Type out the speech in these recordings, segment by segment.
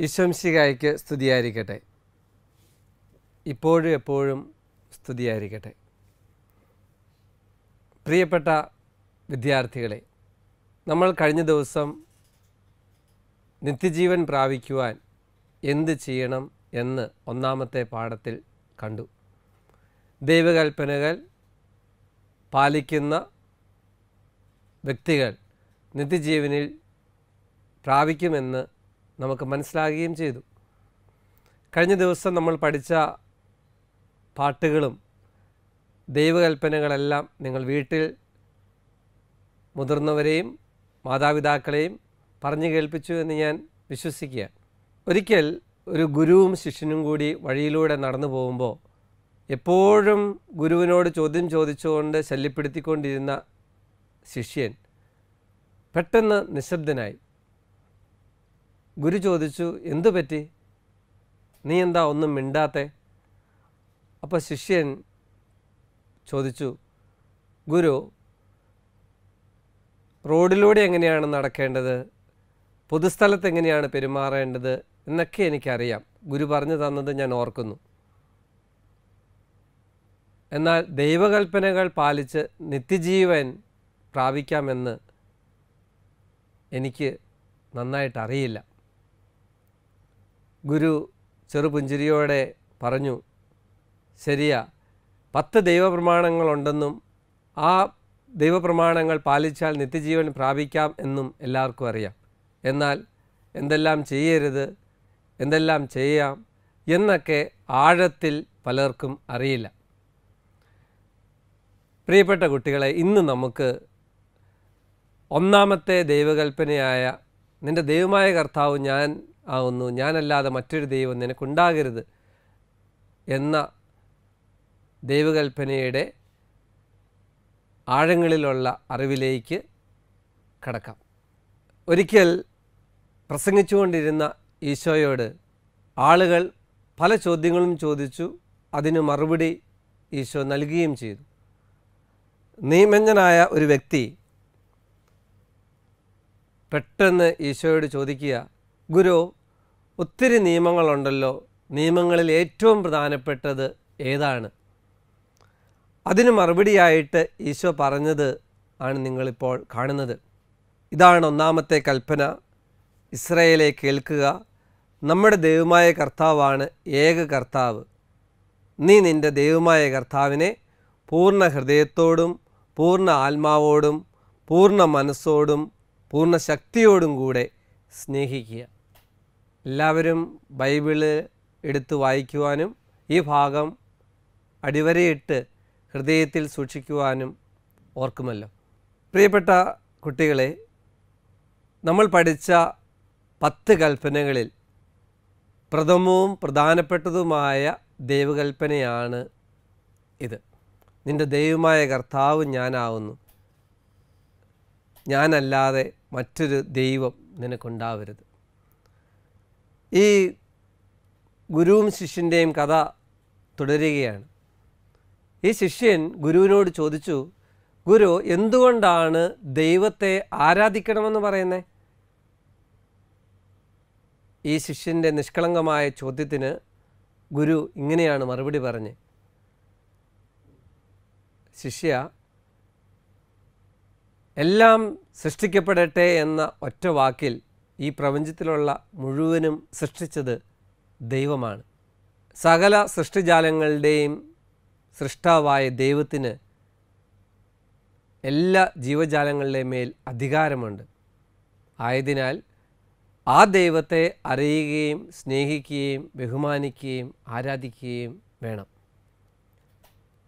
ഈശ്വംശികായ്ക്ക് സ്തുതിയായിരിക്കട്ടെ. ഇപ്പോഴും എപ്പോഴും സ്തുതിയായിരിക്കട്ടെ. പ്രിയപ്പെട്ട വിദ്യാർത്ഥികളെ നമ്മൾ കഴിഞ്ഞ ദിവസം നിത്യജീവൻ പ്രാപിക്കുവാൻ എന്ത് ചെയ്യണം എന്ന് ഒന്നാമത്തെ പാഠത്തിൽ കണ്ടു. ദൈവകൽപ്പനകൾ പാലിക്കുന്ന വ്യക്തികൾ നിത്യജീവനിൽ പ്രാപിക്കുമെന്ന് നമുക്ക് മനസ്സിലാകുകയും ചെയ്തു. കഴിഞ്ഞ ദിവസം നമ്മൾ പഠിച്ച പാട്ടുകളും ദൈവകൽപ്പനകളെല്ലാം നിങ്ങൾ വീട്ടിൽ മുതിർന്നവരെയും മാതാപിതാക്കളെയും പറഞ്ഞു കേൾപ്പിച്ചു എന്ന് ഞാൻ വിശ്വസിക്കുക. ഒരിക്കൽ ഒരു ഗുരുവും ശിഷ്യനും കൂടി വഴിയിലൂടെ നടന്നു പോകുമ്പോൾ എപ്പോഴും ഗുരുവിനോട് ചോദ്യം ചോദിച്ചുകൊണ്ട് ശല്യപ്പെടുത്തിക്കൊണ്ടിരുന്ന ശിഷ്യൻ പെട്ടെന്ന് നിശബ്ദനായി. ഗുരു ചോദിച്ചു എന്തു പറ്റി? നീ എന്താ ഒന്നും മിണ്ടാത്തെ? അപ്പോൾ ശിഷ്യൻ ചോദിച്ചു ഗുരു റോഡിലൂടെ എങ്ങനെയാണ് നടക്കേണ്ടത്? പൊതുസ്ഥലത്ത് എങ്ങനെയാണ് പെരുമാറേണ്ടത്? എന്നൊക്കെ എനിക്കറിയാം. ഗുരു പറഞ്ഞു തന്നത് ഞാൻ ഓർക്കുന്നു. എന്നാൽ ദൈവകൽപ്പനകൾ പാലിച്ച് നിത്യജീവൻ പ്രാപിക്കാമെന്ന് എനിക്ക് നന്നായിട്ട് അറിയില്ല. ഗുരു ചെറുപുഞ്ചിരിയോടെ പറഞ്ഞു ശരിയാ പത്ത് ദൈവപ്രമാണങ്ങളുണ്ടെന്നും ആ ദൈവപ്രമാണങ്ങൾ പാലിച്ചാൽ നിത്യജീവൻ പ്രാപിക്കാം എന്നും എല്ലാവർക്കും അറിയാം. എന്നാൽ എന്തെല്ലാം ചെയ്യരുത് എന്തെല്ലാം ചെയ്യാം എന്നൊക്കെ ആഴത്തിൽ പലർക്കും അറിയില്ല. പ്രിയപ്പെട്ട കുട്ടികളെ ഇന്ന് നമുക്ക് ഒന്നാമത്തെ ദൈവകൽപ്പനയായ നിന്റെ ദൈവമായ കർത്താവ് ഞാൻ ആവുന്നു. ഞാനല്ലാതെ മറ്റൊരു ദൈവം നിനക്കുണ്ടാകരുത് എന്ന ദൈവകൽപ്പനയുടെ ആഴങ്ങളിലുള്ള അറിവിലേക്ക് കടക്കാം. ഒരിക്കൽ പ്രസംഗിച്ചുകൊണ്ടിരുന്ന ഈശോയോട് ആളുകൾ പല ചോദ്യങ്ങളും ചോദിച്ചു. അതിന് മറുപടി ഈശോ നൽകുകയും ചെയ്തു. നിയമജ്ഞനായ ഒരു വ്യക്തി പെട്ടെന്ന് ഈശോയോട് ചോദിക്കുക ഗുരു ഒത്തിരി നിയമങ്ങളുണ്ടല്ലോ. നിയമങ്ങളിൽ ഏറ്റവും പ്രധാനപ്പെട്ടത് ഏതാണ്? അതിന് മറുപടിയായിട്ട് ഈശോ പറഞ്ഞത് ആണ് നിങ്ങളിപ്പോൾ കാണുന്നത്. ഇതാണ് ഒന്നാമത്തെ കൽപ്പന. ഇസ്രയേലെ കേൾക്കുക. നമ്മുടെ ദൈവമായ കർത്താവാണ് ഏക കർത്താവ്. നീ നിന്റെ ദൈവമായ കർത്താവിനെ പൂർണ ഹൃദയത്തോടും പൂർണ ആത്മാവോടും പൂർണ മനസ്സോടും പൂർണ ശക്തിയോടും കൂടെ സ്നേഹിക്കുക. എല്ലാവരും ബൈബിൾ എടുത്ത് വായിക്കുവാനും ഈ ഭാഗം അടിവരയിട്ട് ഹൃദയത്തിൽ സൂക്ഷിക്കുവാനും ഓർക്കുമല്ലോ. പ്രിയപ്പെട്ട കുട്ടികളെ നമ്മൾ പഠിച്ച പത്ത് കൽപ്പനകളിൽ പ്രഥമവും പ്രധാനപ്പെട്ടതുമായ ദൈവകൽപ്പനയാണ് ഇത്. നിന്റെ ദൈവമായ കർത്താവ് ഞാനാവുന്നു. ഞാനല്ലാതെ മറ്റൊരു ദൈവം നിനക്കുണ്ടാവരുത്. ഈ ഗുരുവും ശിഷ്യന്റെയും കഥ തുടരുകയാണ്. ഈ ശിഷ്യൻ ഗുരുവിനോട് ചോദിച്ചു ഗുരു എന്തുകൊണ്ടാണ് ദൈവത്തെ ആരാധിക്കണമെന്ന് പറയുന്നത് ഈ ശിഷ്യന്റെ നിഷ്കളങ്കമായ ചോദ്യത്തിന് ഗുരു ഇങ്ങനെയാണ് മറുപടി പറഞ്ഞ് ശിഷ്യ എല്ലാം സൃഷ്ടിക്കപ്പെടട്ടെ എന്ന ഒറ്റ വാക്കിൽ ഈ പ്രപഞ്ചത്തിലുള്ള മുഴുവനും സൃഷ്ടിച്ചത് ദൈവമാണ്. സകല സൃഷ്ടിജാലങ്ങളുടെയും സൃഷ്ടാവായ ദൈവത്തിന് എല്ലാ ജീവജാലങ്ങളുടെ മേൽ അധികാരമുണ്ട്. ആയതിനാൽ ആ ദൈവത്തെ അറിയുകയും സ്നേഹിക്കുകയും ബഹുമാനിക്കുകയും ആരാധിക്കുകയും വേണം.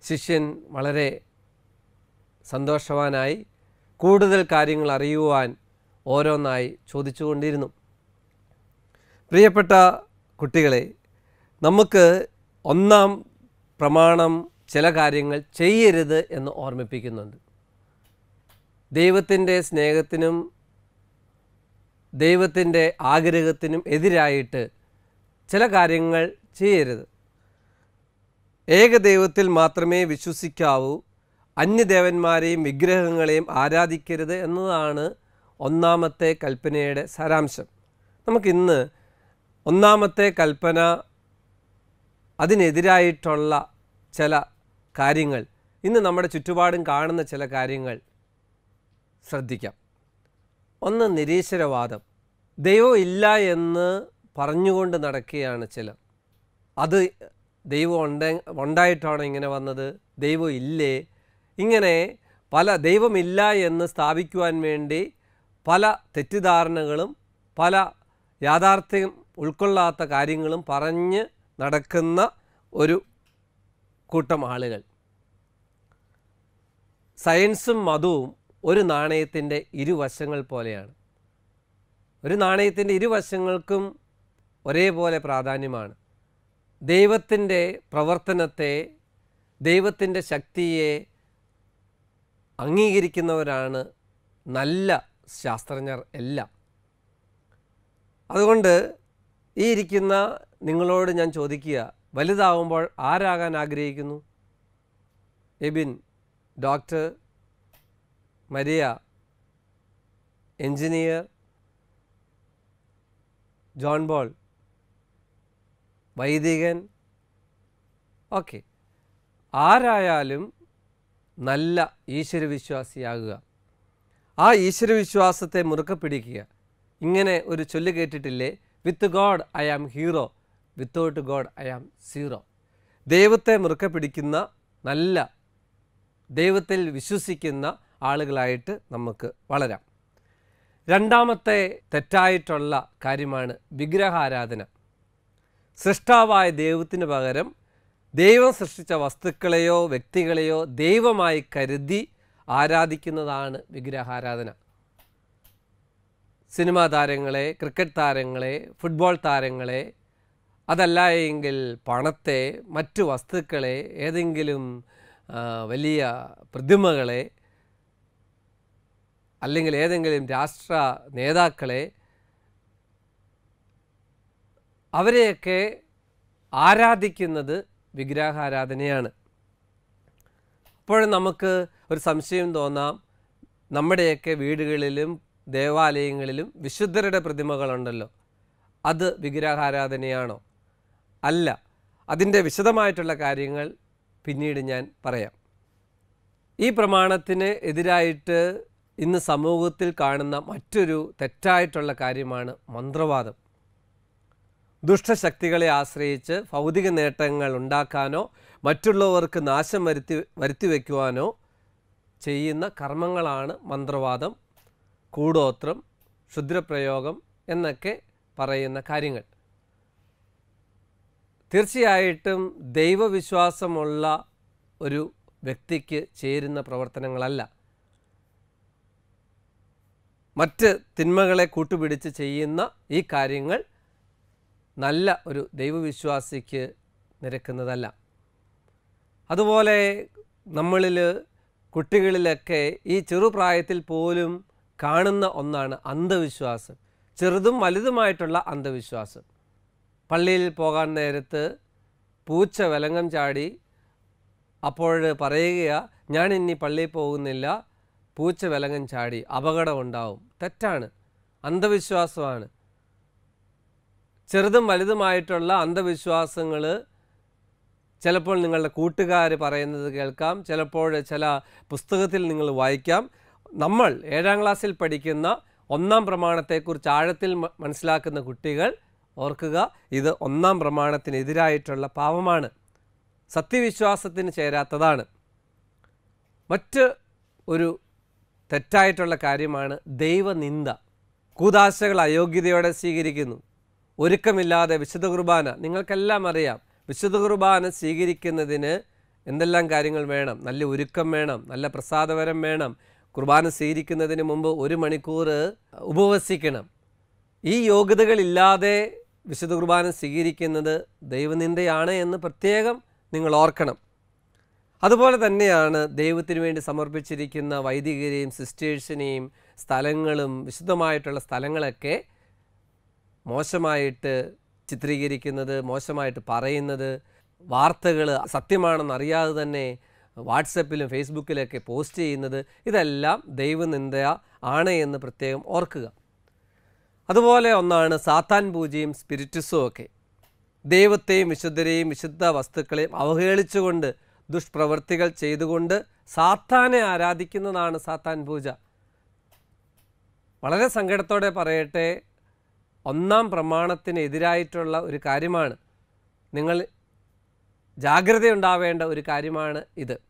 ശിഷ്യൻ വളരെ സന്തോഷവാനായി കൂടുതൽ കാര്യങ്ങൾ അറിയുവാൻ ഓരോന്നായി ചോദിച്ചുകൊണ്ടിരുന്നു. പ്രിയപ്പെട്ട കുട്ടികളെ നമുക്ക് ഒന്നാം പ്രമാണം ചില കാര്യങ്ങൾ ചെയ്യരുത് എന്ന് ഓർമ്മിപ്പിക്കുന്നുണ്ട്. ദൈവത്തിന്റെ സ്നേഹത്തിനും ദൈവത്തിന്റെ ആഗ്രഹത്തിനും എതിരായിട്ട് ചില കാര്യങ്ങൾ ചെയ്യരുത്. ഏകദൈവത്തിൽ മാത്രമേ വിശ്വസിക്കാവൂ. അന്യദേവന്മാരെയും വിഗ്രഹങ്ങളെയും ആരാധിക്കരുത് എന്നതാണ് ഒന്നാമത്തെ കൽപ്പനയുടെ സാരാംശം. നമുക്കിന്ന് ഒന്നാമത്തെ കൽപ്പന അതിനെതിരായിട്ടുള്ള ചില കാര്യങ്ങൾ ഇന്ന് നമ്മുടെ ചുറ്റുപാടും കാണുന്ന ചില കാര്യങ്ങൾ ശ്രദ്ധിക്കാം. ഒന്ന് നിരീശ്വരവാദം. ദൈവം ഇല്ല എന്ന് പറഞ്ഞുകൊണ്ട് നടക്കുകയാണ് ചിലർ. അത് ദൈവം ഉണ്ട ഉണ്ടായിട്ടാണോ ഇങ്ങനെ വന്നത്? ദൈവം ഇല്ലേ? ഇങ്ങനെ പല ദൈവമില്ല എന്ന് സ്ഥാപിക്കുവാൻ വേണ്ടി പല തെറ്റിദ്ധാരണകളും പല യാഥാർത്ഥ്യം ഉൾക്കൊള്ളാത്ത കാര്യങ്ങളും പറഞ്ഞ് നടക്കുന്ന ഒരു കൂട്ടം ആളുകൾ. സയൻസും മതവും ഒരു നാണയത്തിന്റെ ഇരുവശങ്ങൾ പോലെയാണ്. ഒരു നാണയത്തിന്റെ ഇരുവശങ്ങൾക്കും ഒരേപോലെ പ്രാധാന്യമാണ്. ദൈവത്തിന്റെ പ്രവർത്തനത്തെ ദൈവത്തിന്റെ ശക്തിയെ അംഗീകരിക്കുന്നവരാണ് നല്ല ശാസ്ത്രജ്ഞർ എല്ലാം. അതുകൊണ്ട് ഈ ഇരിക്കുന്ന നിങ്ങളോട് ഞാൻ ചോദിക്കുക വലുതാവുമ്പോൾ ആരാകാൻ ആഗ്രഹിക്കുന്നു? Ebin doctor Maria engineer John Paul വൈദികൻ ഓക്കെ. ആരായാലും നല്ല ഈശ്വരവിശ്വാസിയാകുക. ആ ഈശ്വരവിശ്വാസത്തെ മുറുക്കെ പിടിക്കുക. ഇങ്ങനെ ഒരു ചൊല്ല് കേട്ടിട്ടില്ലേ? With God I am hero without God I am zero ദൈവത്തെ മുറുക്കെ പിടിക്കുന്ന നല്ല ദൈവത്തിൽ വിശ്വസിക്കുന്ന ആളുകളായിട്ട് നമുക്ക് വളരാം. രണ്ടാമത്തെ തെറ്റായിട്ടുള്ള കാര്യമാണ് വിഗ്രഹാരാധന. സൃഷ്ടാവായ ദൈവത്തിന് പകരം ദൈവം സൃഷ്ടിച്ച വസ്തുക്കളെയോ വ്യക്തികളെയോ ദൈവമായി കരുതി ആരാധിക്കുന്നതാണ് വിഗ്രഹാരാധന. സിനിമാ താരങ്ങളെ ക്രിക്കറ്റ് താരങ്ങളെ ഫുട്ബോൾ താരങ്ങളെ അതല്ല എങ്കിൽ പണത്തെ മറ്റു വസ്തുക്കളെ ഏതെങ്കിലും വലിയ പ്രതിമകളെ അല്ലെങ്കിൽ ഏതെങ്കിലും രാഷ്ട്ര നേതാക്കളെ അവരെയൊക്കെ ആരാധിക്കുന്നത് വിഗ്രഹാരാധനയാണ്. അപ്പോൾ നമുക്ക് ഒരു സംശയം തോന്നാം നമ്മുടെയൊക്കെ വീടുകളിലും ദേവാലയങ്ങളിലും വിശുദ്ധരുടെ പ്രതിമകളുണ്ടല്ലോ. അത് വിഗ്രഹാരാധനയാണോ? അല്ല. അതിന്റെ വിശദമായിട്ടുള്ള കാര്യങ്ങൾ പിന്നീട് ഞാൻ പറയാം. ഈ പ്രമാണത്തിന് എതിരായിട്ട് ഇന്ന് സമൂഹത്തിൽ കാണുന്ന മറ്റൊരു തെറ്റായിട്ടുള്ള കാര്യമാണ് മന്ത്രവാദം. ദുഷ്ടശക്തികളെ ആശ്രയിച്ച് ഭൗതിക നേട്ടങ്ങൾ ഉണ്ടാക്കാനോ മറ്റുള്ളവർക്ക് നാശം വരുത്തി വരുത്തി വയ്ക്കുവാനോ ചെയ്യുന്ന കർമ്മങ്ങളാണ് മന്ത്രവാദം കൂടോത്രം ക്ഷുദ്രപ്രയോഗം എന്നൊക്കെ പറയുന്ന കാര്യങ്ങൾ. തീർച്ചയായിട്ടും ദൈവവിശ്വാസമുള്ള ഒരു വ്യക്തിക്ക് ചേരുന്ന പ്രവർത്തനങ്ങളല്ല. മറ്റ് തിന്മകളെ കൂട്ടുപിടിച്ച് ചെയ്യുന്ന ഈ കാര്യങ്ങൾ നല്ല ഒരു ദൈവവിശ്വാസിക്ക് നിരക്കുന്നതല്ല. അതുപോലെ നമ്മളിൽ കുട്ടികളിലൊക്കെ ഈ ചെറുപ്രായത്തിൽ പോലും കാണുന്ന ഒന്നാണ് അന്ധവിശ്വാസം. ചെറുതും വലുതുമായിട്ടുള്ള അന്ധവിശ്വാസം. പള്ളിയിൽ പോകാൻ നേരത്ത് പൂച്ച വിലങ്ങം ചാടി അപ്പോൾ പറയുക ഞാൻ ഇനി പള്ളിയിൽ പോകുന്നില്ല. പൂച്ച വിലങ്ങം ചാടി. അപകടമുണ്ടാവും തെറ്റാണ്. അന്ധവിശ്വാസമാണ്. ചെറുതും വലുതുമായിട്ടുള്ള അന്ധവിശ്വാസങ്ങൾ ചിലപ്പോൾ നിങ്ങളുടെ കൂട്ടുകാർ പറയുന്നത് കേൾക്കാം. ചിലപ്പോൾ ചില പുസ്തകത്തിൽ നിങ്ങൾ വായിക്കാം. നമ്മൾ ഏഴാം ക്ലാസ്സിൽ പഠിക്കുന്ന ഒന്നാം പ്രമാണത്തെക്കുറിച്ച് ആഴത്തിൽ മനസ്സിലാക്കുന്ന കുട്ടികൾ ഓർക്കുക ഇത് ഒന്നാം പ്രമാണത്തിനെതിരായിട്ടുള്ള പാപമാണ്. സത്യവിശ്വാസത്തിന് ചേരാത്തതാണ്. മറ്റ് ഒരു തെറ്റായിട്ടുള്ള കാര്യമാണ് ദൈവനിന്ദ. കൂതാശകൾ അയോഗ്യതയോടെ സ്വീകരിക്കുന്നു. ഒരുക്കമില്ലാതെ വിശുദ്ധ കുർബാന. നിങ്ങൾക്കെല്ലാം അറിയാം. വിശുദ്ധ കുർബാന സ്വീകരിക്കുന്നതിന് എന്തെല്ലാം കാര്യങ്ങൾ വേണം? നല്ല ഒരുക്കം വേണം നല്ല പ്രസാദവരം വേണം. കുർബാന സ്വീകരിക്കുന്നതിന് മുമ്പ് ഒരു മണിക്കൂർ ഉപവസിക്കണം. ഈ യോഗ്യതകളില്ലാതെ വിശുദ്ധ കുർബാന സ്വീകരിക്കുന്നത് ദൈവനിന്ദയാണ് എന്ന് പ്രത്യേകം നിങ്ങൾ ഓർക്കണം. അതുപോലെ തന്നെയാണ് ദൈവത്തിന് വേണ്ടി സമർപ്പിച്ചിരിക്കുന്ന വൈദികരെയും സിസ്റ്റേഴ്സിനെയും സ്ഥലങ്ങളും വിശുദ്ധമായിട്ടുള്ള സ്ഥലങ്ങളൊക്കെ മോശമായിട്ട് ചിത്രീകരിക്കുന്നത് മോശമായിട്ട് പറയുന്നത് വാർത്തകൾ സത്യമാണെന്നറിയാതെ തന്നെ വാട്സപ്പിലും ഫേസ്ബുക്കിലൊക്കെ പോസ്റ്റ് ചെയ്യുന്നത് ഇതെല്ലാം ദൈവനിന്ദ ആണ് എന്ന് പ്രത്യേകം ഓർക്കുക. അതുപോലെ ഒന്നാണ് സാത്താൻ പൂജയും സ്പിരിറ്റിസും ഒക്കെ. ദൈവത്തെയും വിശുദ്ധരെയും വിശുദ്ധ വസ്തുക്കളെയും അവഹേളിച്ചുകൊണ്ട് ദുഷ്പ്രവൃത്തികൾ ചെയ്തുകൊണ്ട് സാത്താനെ ആരാധിക്കുന്നതാണ് സാത്താൻ പൂജ. വളരെ സങ്കടത്തോടെ പറയട്ടെ ഒന്നാം പ്രമാണത്തിന് എതിരായിട്ടുള്ള ഒരു കാര്യമാണ്. നിങ്ങൾ ജാഗ്രതയുണ്ടാവേണ്ട ഒരു കാര്യമാണ് ഇത്.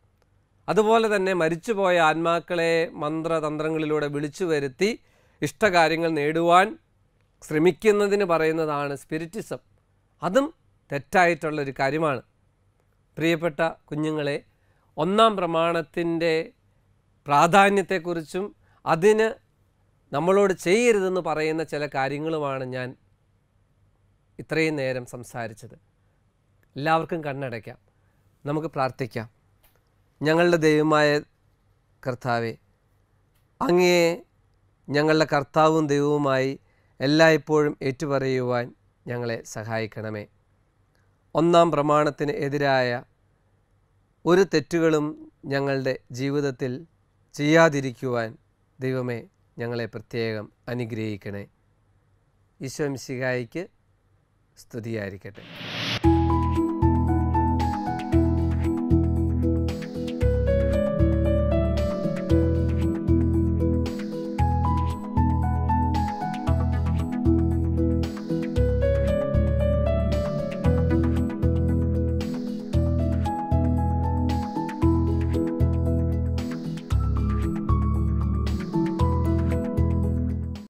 അതുപോലെ തന്നെ മരിച്ചുപോയ ആത്മാക്കളെ മന്ത്രതന്ത്രങ്ങളിലൂടെ വിളിച്ചു വരുത്തി ഇഷ്ടകാര്യങ്ങൾ നേടുവാൻ ശ്രമിക്കുന്നതിന് പറയുന്നതാണ് സ്പിരിറ്റിസം. അതും തെറ്റായിട്ടുള്ള ഒരു കാര്യമാണ്. പ്രിയപ്പെട്ട കുഞ്ഞുങ്ങളെ ഒന്നാം പ്രമാണത്തിന്റെ പ്രാധാന്യത്തെക്കുറിച്ചും അതിന് നമ്മളോട് ചെയ്യരുതെന്ന് പറയുന്ന ചില കാര്യങ്ങളുമാണ് ഞാൻ ഇത്രയും നേരം സംസാരിച്ചത്. എല്ലാവർക്കും കണ്ണടയ്ക്കാം. നമുക്ക് പ്രാർത്ഥിക്കാം. ഞങ്ങളുടെ ദൈവമായ കർത്താവെ അങ്ങേ ഞങ്ങളുടെ കർത്താവും ദൈവവുമായി എല്ലായ്പ്പോഴും ഏറ്റുപറയുവാൻ ഞങ്ങളെ സഹായിക്കണമേ. ഒന്നാം പ്രമാണത്തിന് എതിരായ ഒരു തെറ്റുകളും ഞങ്ങളുടെ ജീവിതത്തിൽ ചെയ്യാതിരിക്കുവാൻ ദൈവമേ ഞങ്ങളെ പ്രത്യേകം അനുഗ്രഹിക്കണേ. ഈശോ മിശിഹായിക്ക് സ്തുതിയായിരിക്കട്ടെ.